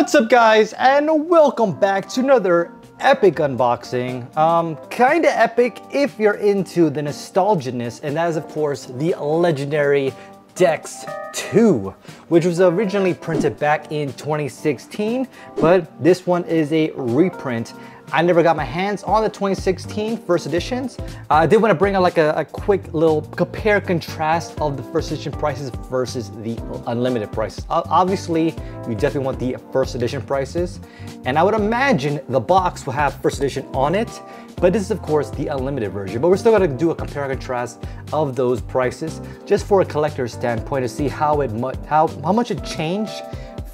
What's up guys and welcome back to another epic unboxing. Um, kinda epic if you're into the nostalginess and that is of course the legendary Decks 2, which was originally printed back in 2016, but this one is a reprint I never got my hands on the 2016 first editions. Uh, I did want to bring out like a, a, quick little compare contrast of the first edition prices versus the unlimited prices. obviously, you definitely want the first edition prices. And I would imagine the box will have first edition on it, but this is of course the unlimited version. But we're still gonna do a compare contrast of those prices just for a collector's standpoint to see how it how, how much it changed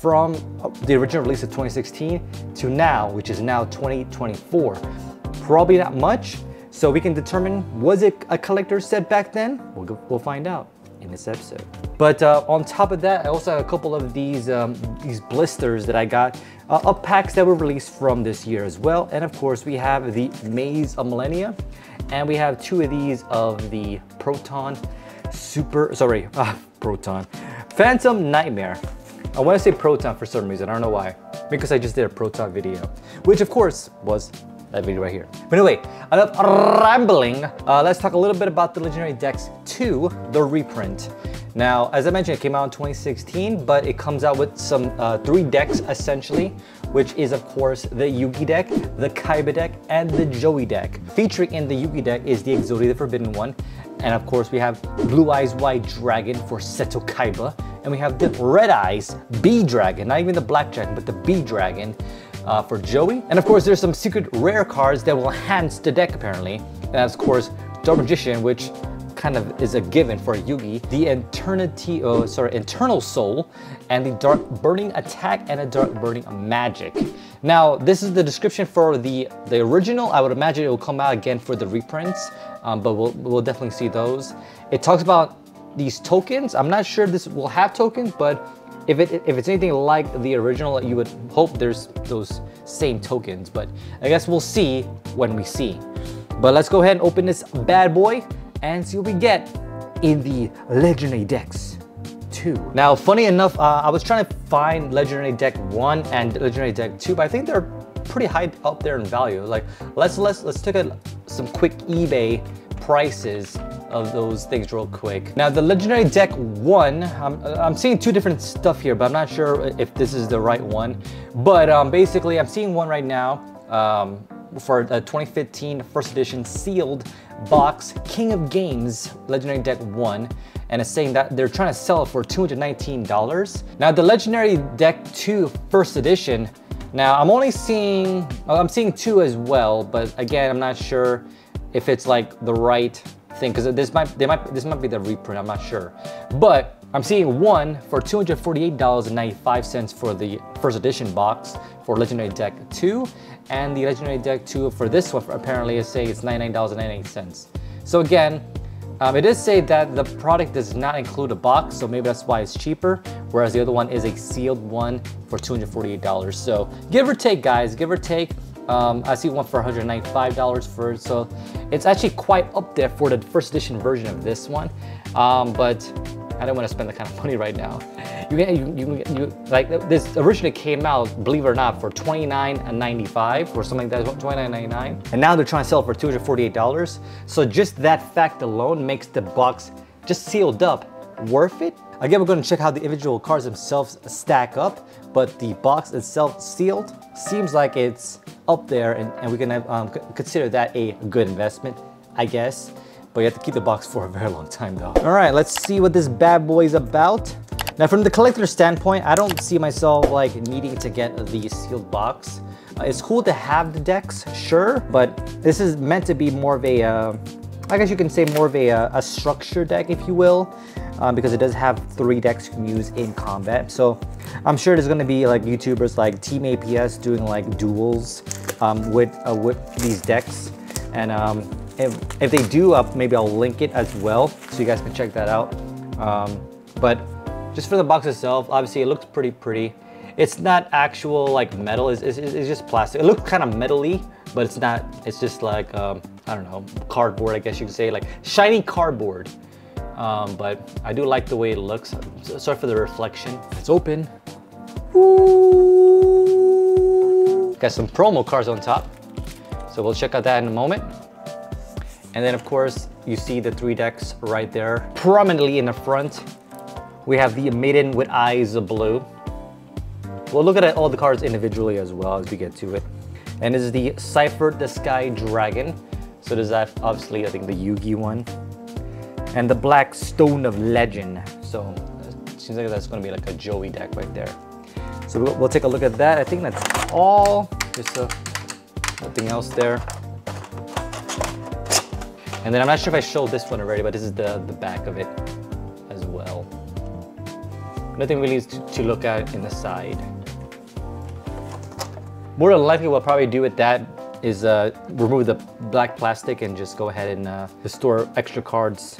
from the original release of 2016 to now, which is now 2024. Probably not much, so we can determine was it a collector's set back then? We'll, go, we'll find out in this episode. But uh, on top of that, I also have a couple of these um, these blisters that I got uh, of packs that were released from this year as well. And of course, we have the Maze of Millennia, and we have two of these of the Proton Super, sorry, uh, Proton, Phantom Nightmare. I want to say Proton for some reason, I don't know why. Because I just did a Proton video, which of course was that video right here. But anyway, enough rambling. Uh, let's talk a little bit about the Legendary Decks 2, the reprint. Now, as I mentioned, it came out in 2016, but it comes out with some uh, three decks essentially, which is of course the Yugi deck, the Kaiba deck, and the Joey deck. Featuring in the Yugi deck is the Exodia the Forbidden One, and of course we have Blue Eyes White Dragon for Seto Kaiba, and we have the Red Eyes B. Dragon, not even the Black Dragon, but the B. Dragon uh, for Joey. And of course, there's some secret rare cards that will enhance the deck apparently. And of course, Dark Magician, which kind of is a given for a Yugi, the Eternity, oh, sorry, Eternal Soul, and the Dark Burning Attack and a Dark Burning Magic. Now, this is the description for the, the original. I would imagine it will come out again for the reprints, um, but we'll, we'll definitely see those. It talks about these tokens. I'm not sure this will have tokens, but if, it, if it's anything like the original, you would hope there's those same tokens, but I guess we'll see when we see. But let's go ahead and open this bad boy and see what we get in the Legendary decks. 2. Now, funny enough, uh, I was trying to find Legendary Deck 1 and Legendary Deck 2, but I think they're pretty high up there in value. Like, let's let's let's take a, some quick eBay prices of those things real quick. Now the Legendary Deck 1, I'm, I'm seeing two different stuff here, but I'm not sure if this is the right one. But um, basically I'm seeing one right now um, for the 2015 first edition sealed box King of Games Legendary Deck 1 and it's saying that they're trying to sell it for $219. Now the Legendary Deck 2 first edition, now I'm only seeing, uh, I'm seeing two as well, but again, I'm not sure if it's like the right thing because this might they might this might be the reprint i'm not sure but i'm seeing one for $248.95 for the first edition box for legendary deck 2 and the legendary deck 2 for this one apparently is saying it's $99.98 so again um, it does say that the product does not include a box, so maybe that's why it's cheaper, whereas the other one is a sealed one for $248. So give or take, guys, give or take, um, I see one for $195 for it, so it's actually quite up there for the first edition version of this one. Um, but I don't want to spend that kind of money right now. You can, you, you, you, like this originally came out, believe it or not, for $29.95 or something like that, $29.99. And now they're trying to sell it for $248. So just that fact alone makes the box just sealed up worth it. Again, we're going to check how the individual cards themselves stack up, but the box itself sealed seems like it's up there and, and we can um, consider that a good investment, I guess. But you have to keep the box for a very long time though. All right, let's see what this bad boy is about. Now from the collector standpoint, I don't see myself like needing to get the sealed box. Uh, it's cool to have the decks, sure, but this is meant to be more of a, uh, I guess you can say more of a, uh, a structure deck, if you will, um, because it does have three decks you can use in combat. So I'm sure there's gonna be like YouTubers like Team APS doing like duels um, with, uh, with these decks. And um, if, if they do, uh, maybe I'll link it as well so you guys can check that out. Um, but just for the box itself, obviously it looks pretty pretty. It's not actual like metal, it's, it's, it's just plastic. It looks kind of metally, but it's not, it's just like, um, I don't know, cardboard, I guess you could say, like shiny cardboard. Um, but I do like the way it looks. Sorry for the reflection. It's open. Ooh. Got some promo cards on top. So we'll check out that in a moment. And then of course, you see the three decks right there. Prominently in the front, we have the Maiden with Eyes of Blue. We'll look at all the cards individually as well as we get to it. And this is the Slifer the Sky Dragon. So there's that, obviously, I think the Yugi one. And the Black Stone of Legend. So it seems like that's gonna be like a Joey deck right there. So we'll, we'll take a look at that. I think that's all. Just a, nothing else there. And then I'm not sure if I showed this one already, but this is the, the back of it as well. Nothing really to, to look at in the side. More than likely what I'll probably do with that is uh, remove the black plastic and just go ahead and uh, store extra cards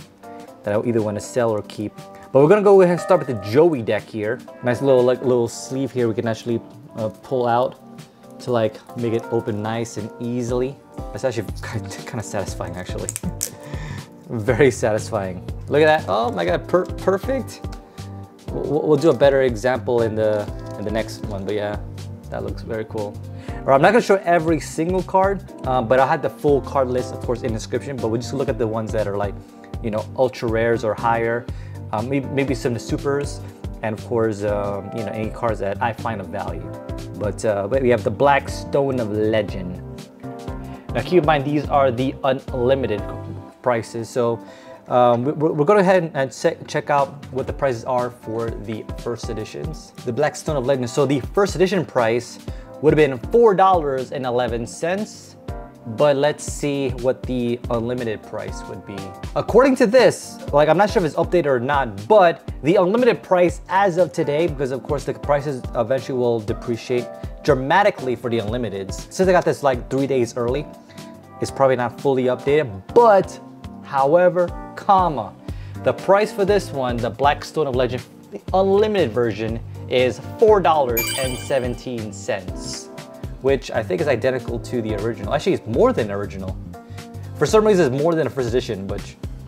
that I either want to sell or keep. But we're gonna go ahead and start with the Joey deck here. Nice little like little sleeve here we can actually uh, pull out to like make it open nice and easily. That's actually kind of satisfying actually. Very satisfying. Look at that. Oh my god, per perfect. We'll, do a better example in the in the next one, but yeah, that looks very cool. Or I'm not gonna show every single card, uh, but I had the full card list, of course, in the description. But we'll just look at the ones that are like, you know, ultra rares or higher. Um, maybe, maybe some of the supers, and of course, um, you know, any cards that I find of value. But, uh, but we have the Black Stone of Legend. Now keep in mind, these are the unlimited prices. So um, we're, we're going to head and check out what the prices are for the first editions. The Black Stone of Legend. So the first edition price would have been $4.11 but let's see what the unlimited price would be. According to this, like I'm not sure if it's updated or not, but the unlimited price as of today, because of course the prices eventually will depreciate dramatically for the unlimiteds. Since I got this like three days early, it's probably not fully updated, but however, comma, the price for this one, the Black Stone of Legend the unlimited version is $4.17 which I think is identical to the original. Actually, it's more than original. For some reason, it's more than a first edition, but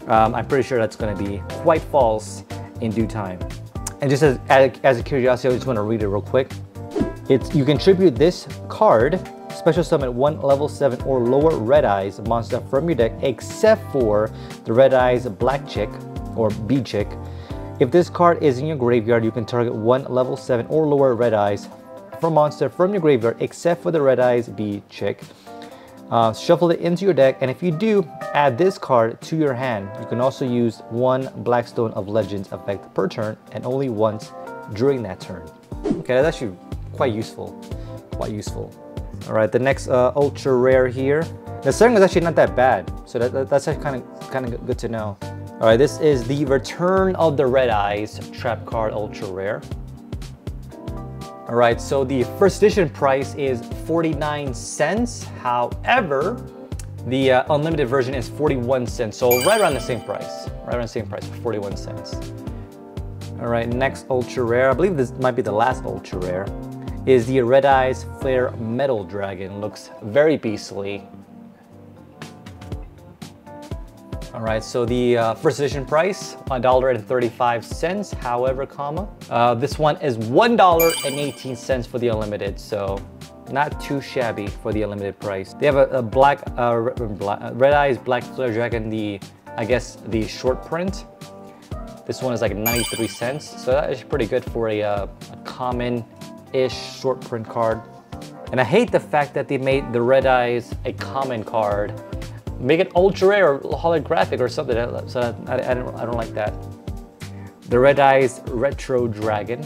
um, I'm pretty sure that's going to be quite false in due time. And just as, as a curiosity, I just want to read it real quick. It's you contribute this card, special summon one level 7 or lower Red Eyes monster from your deck, except for the Red Eyes Black Chick or B Chick. If this card is in your graveyard, you can target one level 7 or lower Red Eyes from monster from your graveyard except for the Red Eyes B chick. Uh, shuffle it into your deck and if you do, add this card to your hand. You can also use one Blackstone of Legends effect per turn and only once during that turn. Okay, that's actually quite useful, quite useful. All right, the next uh, ultra rare here. The setting is actually not that bad, so that, that, that's kind of kind of good to know. All right, this is the Return of the Red Eyes trap card ultra rare. All right, so the first edition price is 49 cents. However, the uh, unlimited version is 41 cents. So right around the same price, right around the same price, 41 cents. All right, next ultra rare, I believe this might be the last ultra rare, is the Red Eyes Flare Metal Dragon. Looks very beastly. All right, so the uh, first edition price, $1.35. However, comma, uh, this one is $1.18 for the unlimited. So not too shabby for the unlimited price. They have a, a black, uh, black, uh, Red Eyes Black Dragon, the, I guess, the short print. This one is like 93 cents. So that is pretty good for a, uh, a common-ish short print card. And I hate the fact that they made the Red Eyes a common card Make it ultra rare or holographic or something. So I, I, don't, I don't like that. The Red Eyes Retro Dragon.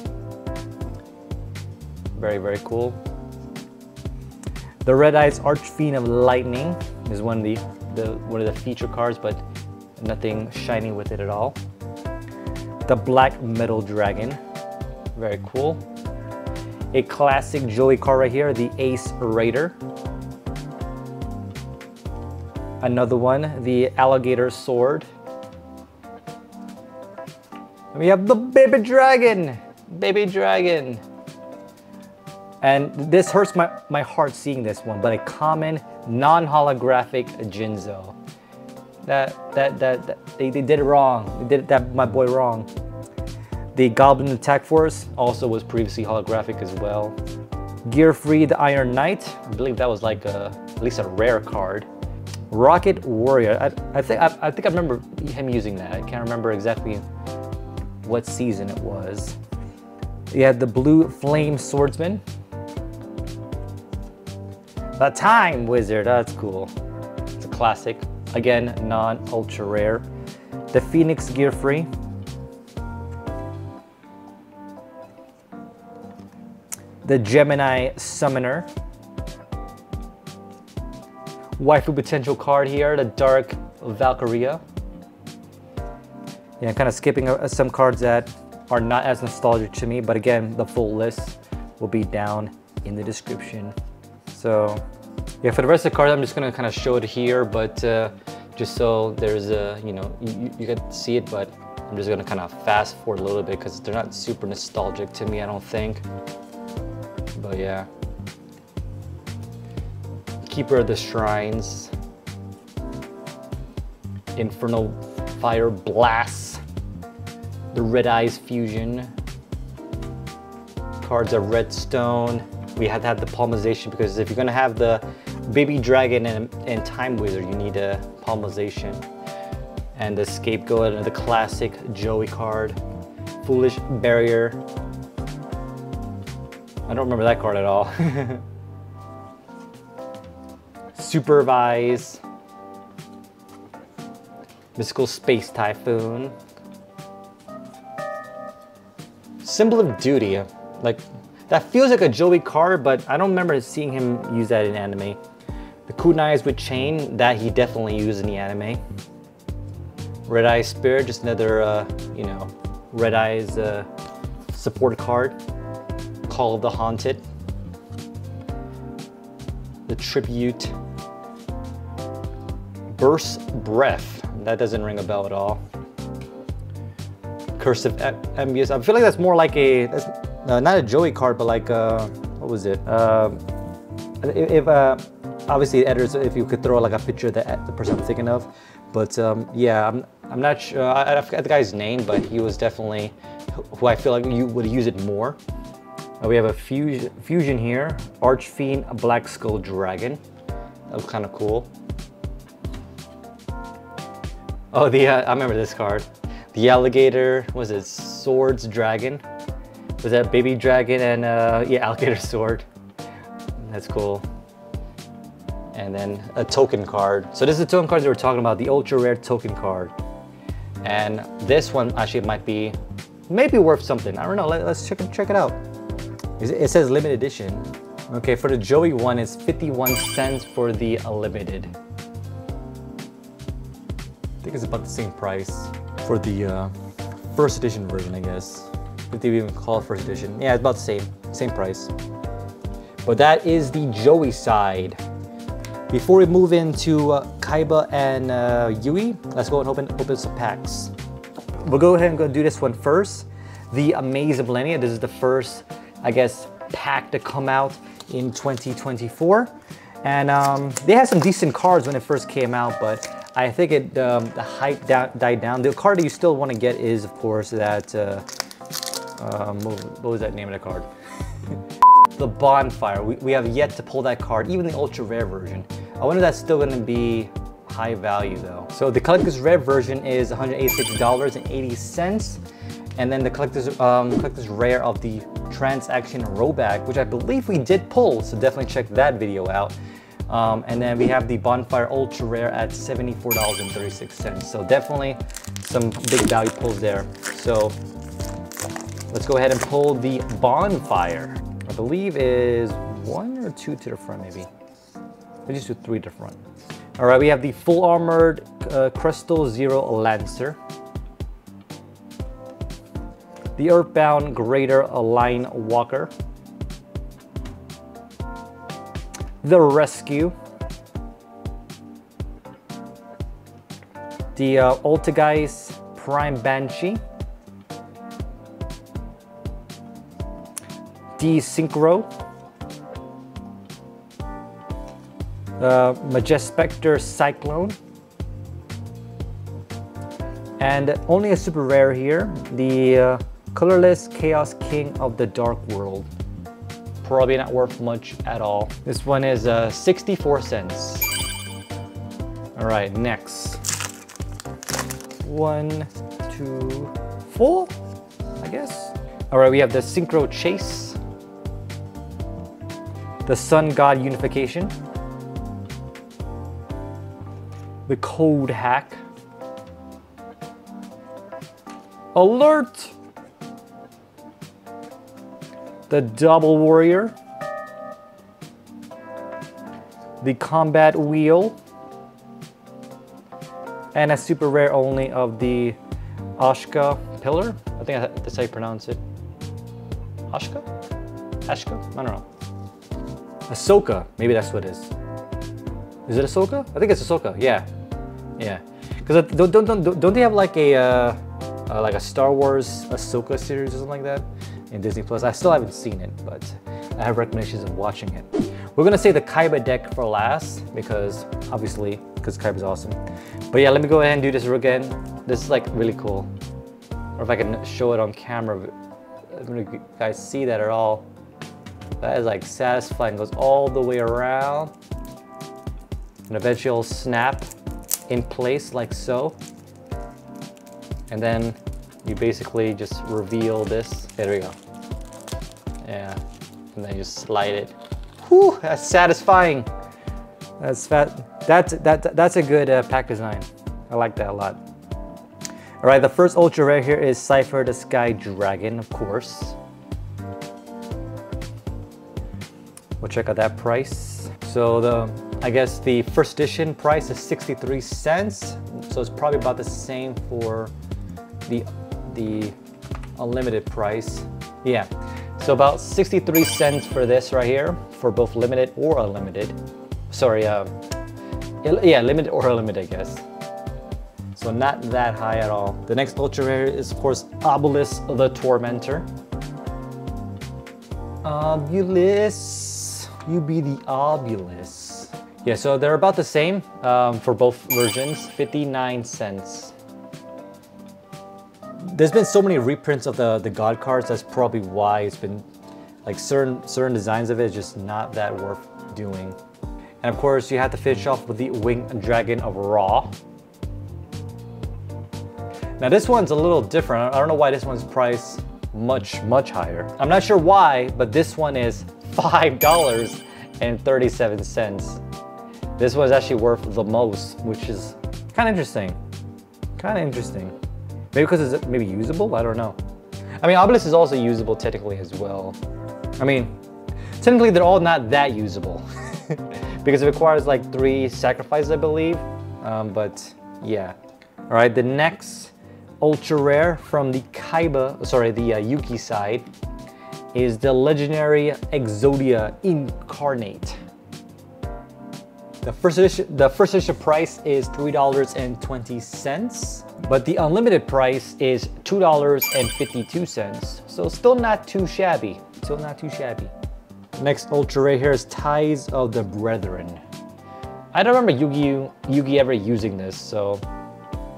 Very, very cool. The Red Eyes Archfiend of Lightning is one of the, the one of the feature cards, but nothing shiny with it at all. The Black Metal Dragon. Very cool. A classic Joey card right here, the Axe Raider. Another one, the alligator sword. And we have the baby dragon, baby dragon. And this hurts my, my heart seeing this one, but a common non-holographic Jinzo. That, that, that, that, they, they did it wrong. They did that my boy wrong. The Goblin Attack Force also was previously holographic as well. Gearfried, the Iron Knight. I believe that was like a, at least a rare card. Rocket Warrior. I, I think I, I think I remember him using that. I can't remember exactly what season it was. You had the Blue Flame Swordsman. The Time Wizard, that's cool. It's a classic. Again, non-ultra rare. The Phoenix Gearfried. The Gemini Summoner. Waifu potential card here, the Dark Valkyria. Yeah, kind of skipping uh, some cards that are not as nostalgic to me, but again, the full list will be down in the description. So yeah, for the rest of the cards, I'm just gonna kind of show it here, but uh, just so there's a, you know, you, you can see it, but I'm just gonna kind of fast forward a little bit because they're not super nostalgic to me, I don't think. But yeah. Keeper of the Shrines. Infernal Fire Blast. The Red Eyes Fusion. Cards of Redstone. We had to have the Polymerization because if you're gonna have the Baby Dragon and, and Time Wizard, you need a Polymerization. And the Scapegoat and the classic Joey card. Foolish Barrier. I don't remember that card at all. Supervise. Mystical Space Typhoon. Symbol of Duty. Like, that feels like a Joey card, but I don't remember seeing him use that in anime. The Kunais with Chain, that he definitely used in the anime. Red Eye Spirit, just another, uh, you know, Red Eye's uh, support card. Call of the Haunted. The Tribute. Burst Breath. That doesn't ring a bell at all. Curse of Envious. I feel like that's more like a, that's, uh, not a Joey card, but like, uh, what was it? Uh, if, uh, obviously editors, if you could throw like a picture of the, the person I'm thinking of. But um, yeah, I'm, I'm not sure, I, I forgot the guy's name, but he was definitely who I feel like you would use it more. Uh, we have a fusion, fusion here, Archfiend Black Skull Dragon. That was kind of cool. Oh, the uh, I remember this card. The alligator, was it Swords Dragon? Was that baby dragon and uh, yeah, alligator sword. That's cool. And then a token card. So this is the token cards that we're talking about, the ultra rare token card. And this one actually might be maybe worth something. I don't know, Let, us check, check it out. It says limited edition. Okay, for the Joey one, it's 51 cents for the limited. Think it's about the same price for the uh, first edition version, I guess. If they even call it first edition. Yeah, it's about the same, same price. But that is the Joey side. Before we move into uh, Kaiba and uh, Yui, let's go and open, open some packs. We'll go ahead and go do this one first. The Amazing Millennia, this is the first, I guess, pack to come out in 2024. And um, they had some decent cards when it first came out, but I think it um, the hype died down. The card that you still want to get is, of course, that. Uh, um, what was that name of the card? the Bonfire. We, we have yet to pull that card, even the ultra rare version. I wonder if that's still going to be high value though. So the collector's rare version is $186.80. And then the collector's, um, collector's rare of the transaction rollback, which I believe we did pull, so definitely check that video out. Um, and then we have the Bonfire Ultra Rare at $74.36. So definitely some big value pulls there. So let's go ahead and pull the Bonfire. I believe is one or two to the front maybe. Let's just do three to the front. All right, we have the full armored uh, Crystal Zero Lancer. The Earthbound Greater Line Walker. The Rescue, the uh, Prime Banshee, the Synchro, the Majespecter Cyclone, and only a super rare here, the uh, colorless Chaos King of the Dark World. Probably not worth much at all. This one is uh, 64 cents. All right, next. One, two, four, I guess. All right, we have the Synchro Chase, the Sun God Unification, the Code Hack, Alert! The Double Warrior, the Combat Wheel, and a super rare only of the Ashka Pillar. I think that's how you pronounce it. Ashka? Ashka? I don't know. Ahsoka. Maybe that's what it is. Is it Ahsoka? I think it's Ahsoka. Yeah. Yeah. Because don't, don't, don't, don't they have like a uh, uh, like a Star Wars Ahsoka series or something like that in Disney Plus? I still haven't seen it, but I have recommendations of watching it. We're gonna say the Kaiba deck for last because obviously because Kaiba's awesome. But yeah, let me go ahead and do this again. This is like really cool. Or if I can show it on camera, if you guys see that at all. That is like satisfying, goes all the way around. And eventually it'll snap in place like so. And then you basically just reveal this. There we go. Yeah, and then you slide it. Whew, that's satisfying. That's fat. That's that. That's a good uh, pack design. I like that a lot. All right, the first ultra rare here is Slifer the Sky Dragon, of course. We'll check out that price. So the, I guess the first edition price is 63 cents. So it's probably about the same for the, the unlimited price. Yeah, so about 63 cents for this right here for both limited or unlimited. Sorry, uh, yeah, limited or unlimited, I guess. So not that high at all. The next ultra rare is of course Obelisk the Tormentor. Obulus, you be the Obulus. Yeah, so they're about the same um, for both versions, 59 cents. There's been so many reprints of the, the God cards, that's probably why it's been, like certain, certain designs of it is just not that worth doing. And of course, you have to finish off with the Winged Dragon of Ra. Now this one's a little different. I don't know why this one's priced much, much higher. I'm not sure why, but this one is $5.37. This one's actually worth the most, which is kind of interesting. Kind of interesting. Maybe because it's maybe usable? I don't know. I mean, Obelisk is also usable technically as well. I mean, technically they're all not that usable because it requires like three sacrifices, I believe. Um, but yeah. All right, the next ultra rare from the Kaiba, sorry, the uh, Yugi side, is the legendary Exodia Incarnate. The first edition, the first edition price is $3.20, but the unlimited price is $2.52. So still not too shabby, still not too shabby. Next ultra rare here is Ties of the Brethren. I don't remember Yugi, Yugi ever using this, so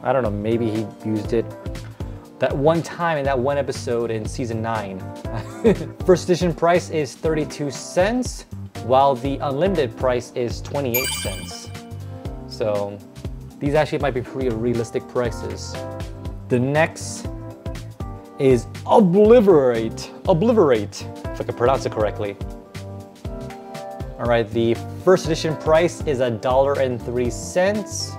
I don't know, maybe he used it that one time in that one episode in season 9. First edition price is 32 cents, while the unlimited price is 28 cents. So these actually might be pretty realistic prices. The next is Obliterate. Obliterate, if I can pronounce it correctly. All right, the first edition price is a dollar and three cents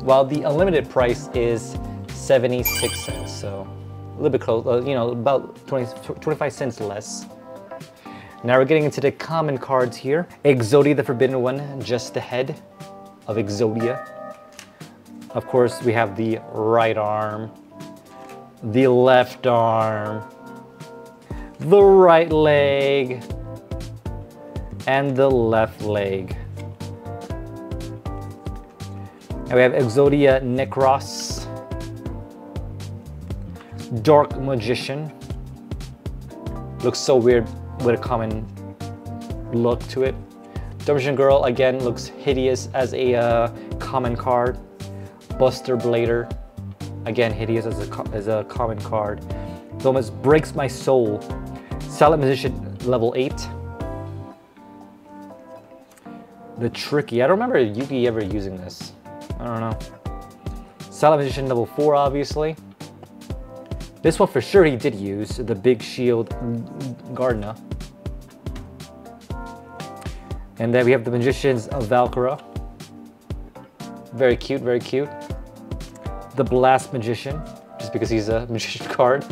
while the unlimited price is 76 cents. So a little bit close, uh, you know, about 20, 25 cents less. Now we're getting into the common cards here. Exodia the Forbidden One, just ahead of Exodia. Of course, we have the right arm, the left arm, the right leg, and the left leg. And we have Exodia Necross, Dark Magician. Looks so weird with a common look to it. Dungeon Girl, again, looks hideous as a uh, common card. Buster Blader, again, hideous as a, as a common card. Almost breaks my soul. Silent Magician, level 8. the Tricky. I don't remember Yugi ever using this. I don't know. Silent Magician level 4, obviously. This one for sure he did use, the Big Shield Gardna. And then we have the Magicians of Valkyria. Very cute, very cute. The Blast Magician, just because he's a magician card.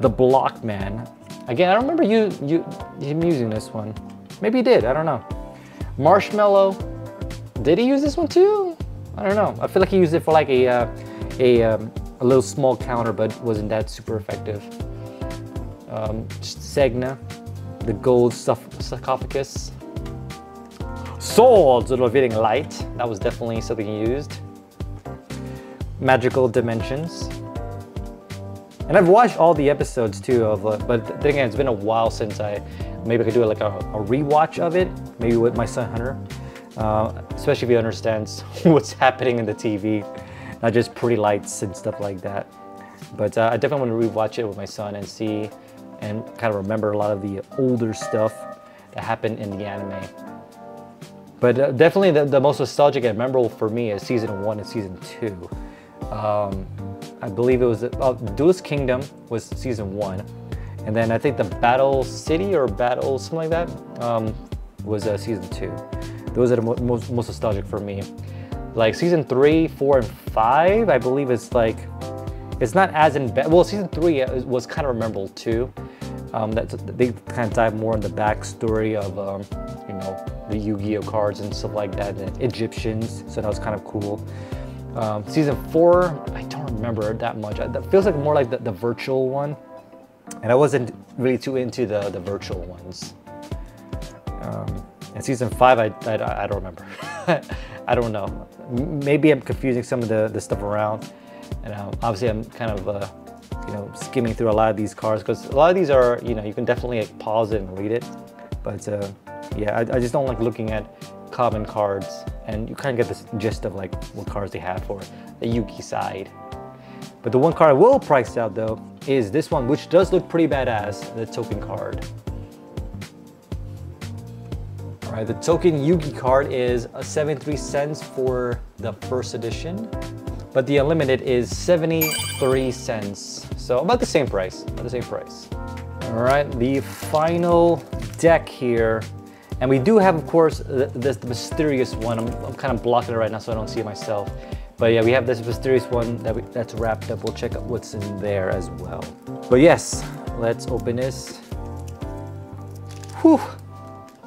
The Block Man. Again, I don't remember you, you him using this one. Maybe he did, I don't know. Marshmallon. Did he use this one too? I don't know. I feel like he used it for like a, uh, a, um, a little small counter, but wasn't that super effective. Um, Segna, the gold sarcophagus. Swords of Revealing Light. That was definitely something he used. Magical Dimensions. And I've watched all the episodes too of, uh, but then again, it's been a while since I, maybe I could do like a, a rewatch of it, maybe with my son Hunter. Uh, especially if he understands what's happening in the TV, not just pretty lights and stuff like that. But uh, I definitely want to rewatch it with my son and see and kind of remember a lot of the older stuff that happened in the anime. But uh, definitely the, the, most nostalgic and memorable for me is season one and season two. Um, I believe it was uh, Duelist Kingdom was season one, and then I think the Battle City or Battle something like that um, was uh, season two. Those are the mo most, most nostalgic for me. Like season three, four, and five, I believe it's like it's not as in bad well. Season three uh, was kind of memorable too. Um, that they kind of dive more in the backstory of um, you know the Yu-Gi-Oh cards and stuff like that, and Egyptians. So that was kind of cool. Um, season four, I don't remember that much. That feels like more like the, the virtual one, and I wasn't really too into the the virtual ones. Um, and season five, I, I, I don't remember. I don't know. Maybe I'm confusing some of the, the stuff around. And um, obviously I'm kind of, uh, you know, skimming through a lot of these cards because a lot of these are, you know, you can definitely like, pause it and read it. But uh, yeah, I, I, just don't like looking at common cards and you kind of get the gist of like what cards they have for the Yugi side. But the one card I will price out though is this one, which does look pretty badass, the token card. All right, the token Yugi card is a 73 cents for the first edition, but the unlimited is 73 cents. So about the same price, about the same price. All right, the final deck here. And we do have, of course, this mysterious one. I'm, I'm kind of blocking it right now so I don't see it myself. But yeah, we have this mysterious one that we, that's wrapped up. We'll check out what's in there as well. But yes, let's open this. Whew.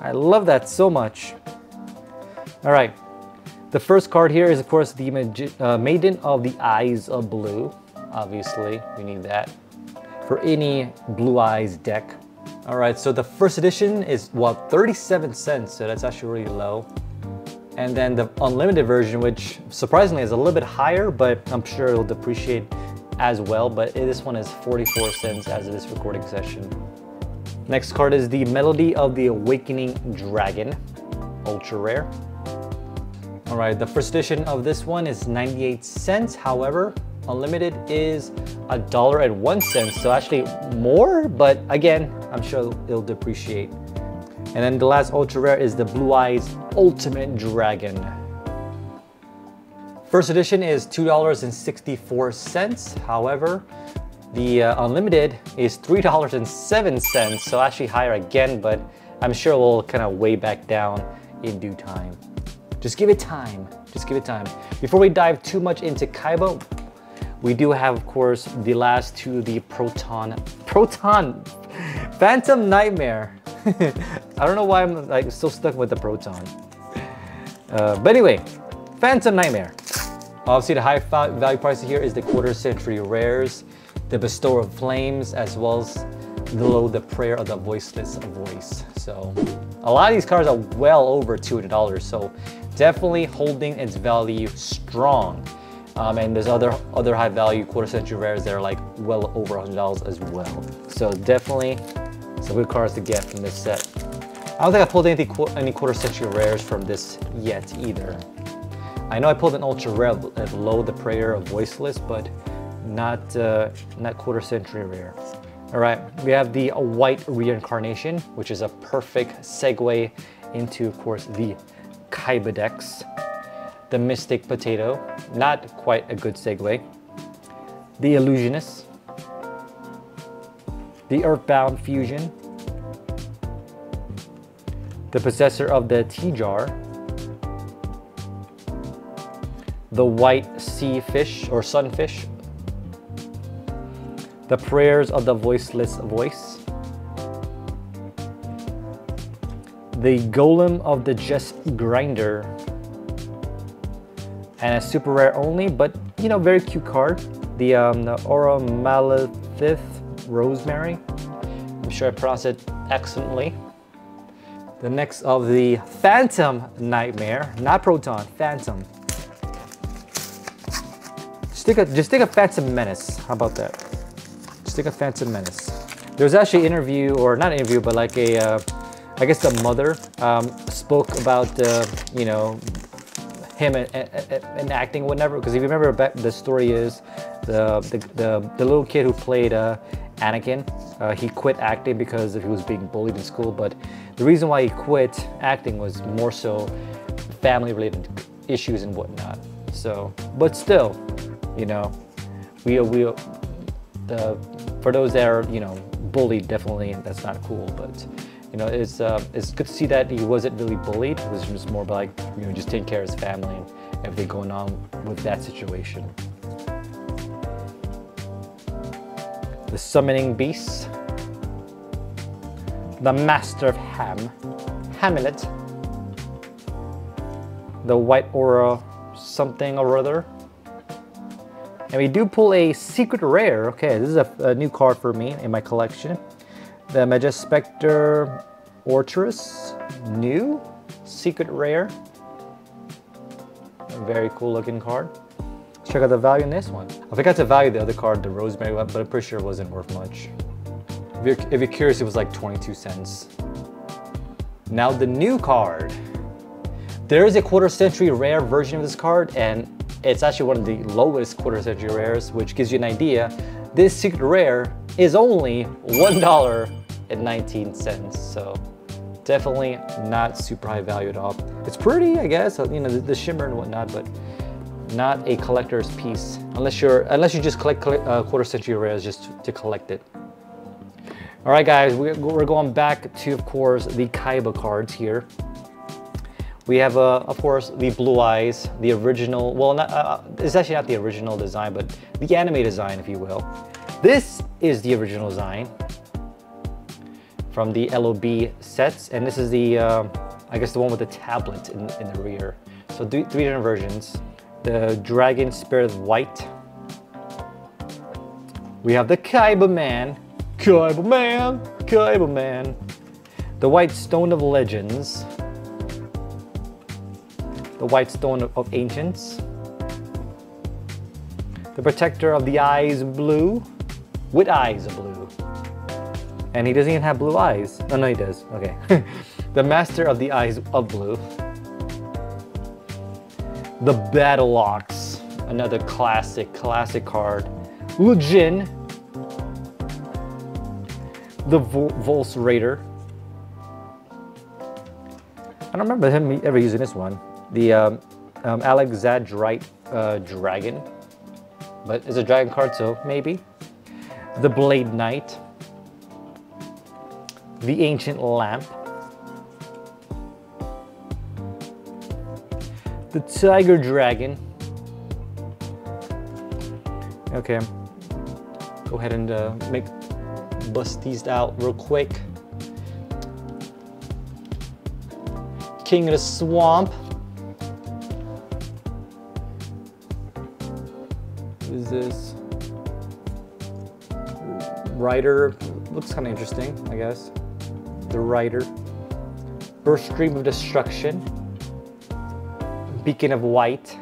I love that so much. All right, the first card here is of course the uh, Maiden of the Eyes of Blue. Obviously, we need that for any Blue Eyes deck. All right, so the first edition is, well, 37 cents, so that's actually really low. And then the unlimited version, which surprisingly is a little bit higher, but I'm sure it'll depreciate as well, but this one is 44 cents as of this recording session. Next card is the Melody of the Awakening Dragon, ultra rare. All right, the first edition of this one is 98 cents. However, unlimited is a dollar and one cent, so actually more, but again, I'm sure it'll depreciate. And then the last ultra rare is the Blue Eyes Ultimate Dragon. First edition is $2.64. However, the uh, unlimited is $3.07, so actually higher again, but I'm sure we'll kind of way back down in due time. Just give it time, just give it time. Before we dive too much into Kaiba, we do have, of course, the last two, the Proton, Proton, Phantom Nightmare. I don't know why I'm like still stuck with the Proton. Uh, but anyway, Phantom Nightmare. Obviously the high value price here is the quarter century rares the bestower of flames, as well as the below the prayer of the voiceless voice. So a lot of these cards are well over $200, so definitely holding its value strong. Um, and there's other other high value quarter century rares that are like well over $100 as well. So definitely some good cards to get from this set. I don't think I pulled any, any quarter century rares from this yet either. I know I pulled an ultra rare at Lo the Prayer of Voiceless, but not, uh, not quarter century rare. All right, we have the white reincarnation, which is a perfect segue into, of course, the Kaiba decks. The Mystic Potato, not quite a good segue. The Illusionist. The Earthbound Fusion. The Possessor of the Tea Jar, The White Sea Fish or Sunfish. The Prayers of the Voiceless Voice. The Golem of the Just Grinder. And a super rare only, but you know, very cute card. The, um, the Aura Malethith Rosemary. I'm sure I pronounced it excellently. The next of the Phantom Nightmare, not Proton, Phantom. Take a, just take a Phantom Menace. How about that? Just take a Phantom Menace. There was actually interview, or not interview, but like a, uh, I guess the mother um, spoke about, uh, you know, him and, acting, whatever. Because if you remember, back, the story is the the, the, the little kid who played uh, Anakin, uh, he quit acting because he was being bullied in school. But the reason why he quit acting was more so family-related issues and whatnot. So, but still, you know, we are, we the for those that are you know bullied, definitely and that's not cool. But you know, it's uh, it's good to see that he wasn't really bullied. It was just more like you know just taking care of his family and everything going on with that situation. The summoning beast, the master of Ham, Hamlet, the white aura something or other. And we do pull a secret rare. Okay, this is a, a new card for me in my collection. The Majespecter Orturus, new, secret rare. Very cool looking card. Let's check out the value in this one. I forgot to value the other card, the Rosemary one, but I'm pretty sure it wasn't worth much. If you're, if you're curious, it was like 22 cents. Now the new card. There is a quarter century rare version of this card and it's actually one of the lowest quarter century rares, which gives you an idea. This secret rare is only $1.19. So definitely not super high value at all. It's pretty, I guess, you know, the, the shimmer and whatnot, but not a collector's piece unless you're unless you just collect uh, quarter century rares just to collect it. All right, guys, we're, we're going back to, of course, the Kaiba cards here. We have, uh, of course, the Blue Eyes, the original, well, not, uh, uh it's actually not the original design, but the anime design, if you will. This is the original design from the LOB sets, and this is the, uh, I guess the one with the tablet in, in the rear. So three, three different versions. The Dragon Spirit White. We have the Kaiba Man. Kaiba Man, Kaiba Man. The White Stone of Legends. The White Stone of, of Ancients. The Protector of the Eyes Blue. With eyes of blue. And he doesn't even have blue eyes. Oh, no, he does. Okay. the Master of the Eyes of Blue. The Battle Ox. Another classic, classic card. Lujin. The Vol Vorse Raider. I don't remember him ever using this one. The um, um, Alexandrite uh, Dragon. But it's a dragon card, so maybe. The Blade Knight the ancient lamp, the tiger dragon. Okay, go ahead and uh, make bust these out real quick. King of the swamp. Is this? Rider looks kind of interesting, I guess the Rider, Burst Stream of Destruction, Beacon of White,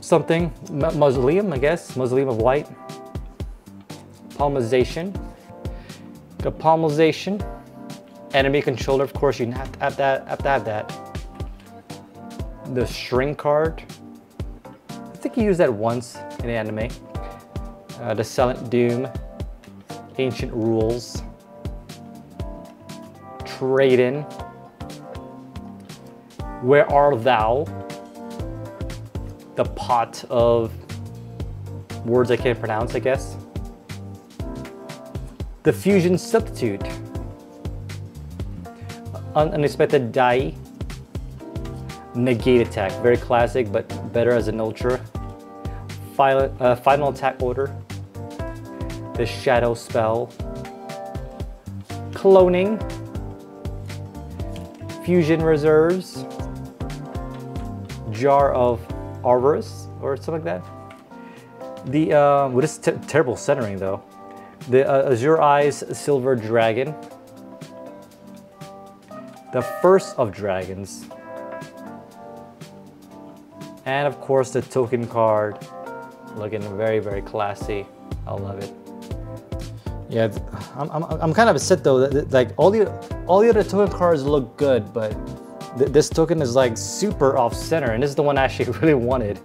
something, Mausoleum, I guess, Mausoleum of White, Polymerization, the Polymerization, enemy controller, of course you have to have that, have to have that. The String card, I think you used that once in anime. Uh, the Silent Doom, ancient rules. trade-in. Where Are Thou? The pot of words I can't pronounce, I guess. The Fusion Substitute. Un unexpected Die. Negate Attack, very classic, but better as an Ultra. Final, uh, final Attack Order. The Shadow Spell. Cloning. Fusion Reserves jar of Avarice or something like that. The, uh, what is terrible centering though. The uh, Azure Eyes Silver Dragon. The first of dragons. And of course the token card. Looking very, very classy. I love it. Yeah, I'm, I'm, I'm kind of upset though. Like all the all the other token cards look good, but Th this token is like super off center and this is the one I actually really wanted.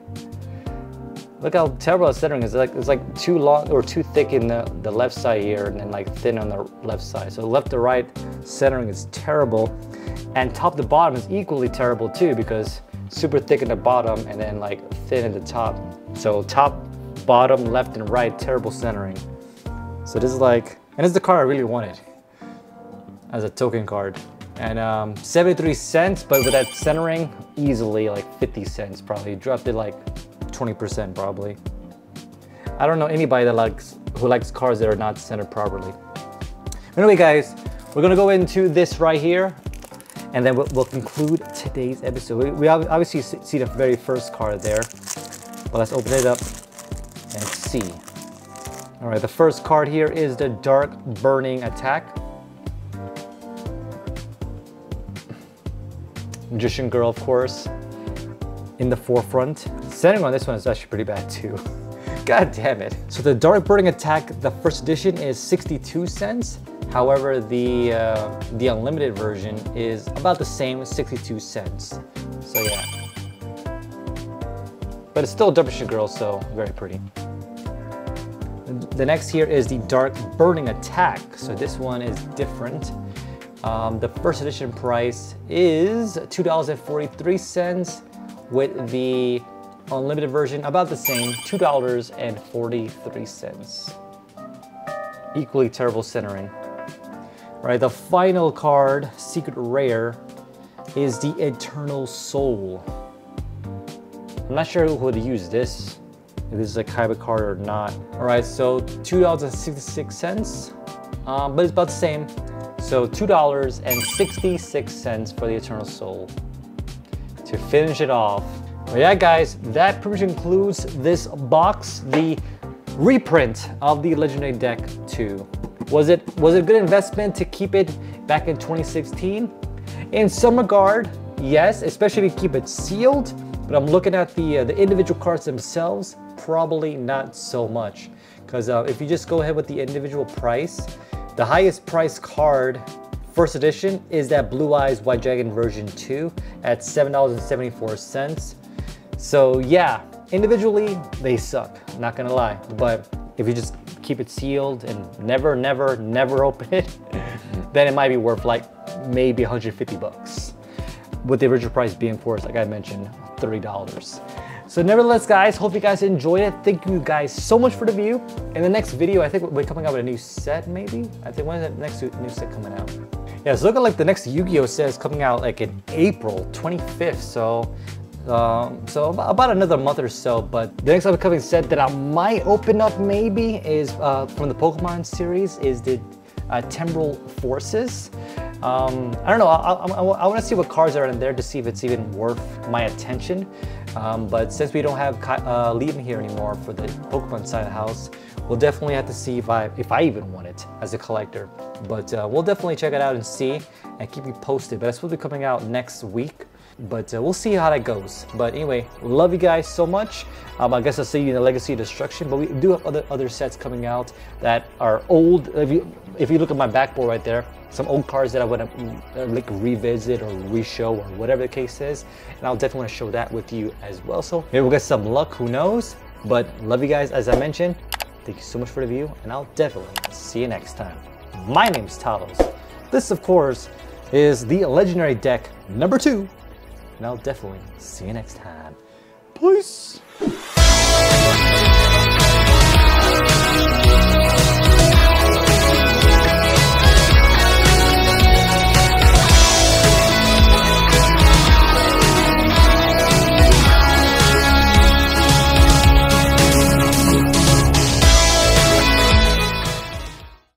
Look how terrible the centering is. It's like, it's like too long or too thick in the, the left side here and then like thin on the left side. So left to right centering is terrible. And top to bottom is equally terrible too because super thick in the bottom and then like thin in the top. So top, bottom, left and right, terrible centering. So this is like, and it's the car I really wanted as a token card and um, 73 cents, but with that centering, easily like 50 cents probably. Dropped it like 20% probably. I don't know anybody that likes who likes cars that are not centered properly. Anyway guys, we're gonna go into this right here and then we'll, we'll conclude today's episode. We, we, obviously see the very first card there, but let's open it up and see. All right, the first card here is the Dark Burning Attack. Magician Girl, of course, in the forefront. Centering on this one is actually pretty bad too. God damn it. So the Dark Burning Attack, the first edition is 62 cents. However, the, uh, the unlimited version is about the same, 62 cents. So yeah. But it's still a Magician Girl, so very pretty. The next here is the Dark Burning Attack. So this one is different. Um, the first edition price is $2.43 with the unlimited version about the same, $2.43. Equally terrible centering. Right, the final card, Secret Rare, is the Eternal Soul. I'm not sure who would use this, if this is a Kaiba card or not. All right, so $2.66, um, but it's about the same. So $2.66 for the Eternal Soul to finish it off. But yeah, guys, that pretty much includes this box, the reprint of the Legendary Deck 2. Was it, was it a good investment to keep it back in 2016? In some regard, yes, especially if you keep it sealed, but I'm looking at the, uh, the individual cards themselves, probably not so much. Because uh, if you just go ahead with the individual price, the highest price card, first edition, is that Blue Eyes White Dragon version 2 at $7.74. So yeah, individually, they suck, not gonna lie. But if you just keep it sealed and never, never, never open it, then it might be worth like maybe 150 bucks. With the original price being, of course, like I mentioned, $30. So nevertheless, guys, hope you guys enjoyed it. Thank you guys so much for the view. In the next video, I think we're coming out with a new set, maybe? I think when is the next new set coming out? Yeah, it's looking like the next Yu-Gi-Oh set is coming out like in April 25th. So um, so about another month or so, but the next upcoming set that I might open up maybe is uh, from the Pokemon series is the uh, Temporal Forces. Um, I don't know, I, I, I want to see what cards are in there to see if it's even worth my attention. Um, but since we don't have uh, Liam here anymore for the Pokemon side of the house, we'll definitely have to see if I, if I even want it as a collector. But uh, we'll definitely check it out and see and keep you posted. But it's supposed to be coming out next week. But uh, we'll see how that goes. But anyway, love you guys so much. Um, I guess I'll see you in the Legacy of Destruction. But we do have other other sets coming out that are old. If you if you look at my backboard right there, some old cards that I want to uh, like revisit or reshow or whatever the case is, and I'll definitely want to show that with you as well. So maybe we'll get some luck. Who knows? But love you guys. As I mentioned, thank you so much for the view, and I'll definitely see you next time. My name's Talos. This, of course, is the legendary deck number two and I'll definitely see you next time. Peace!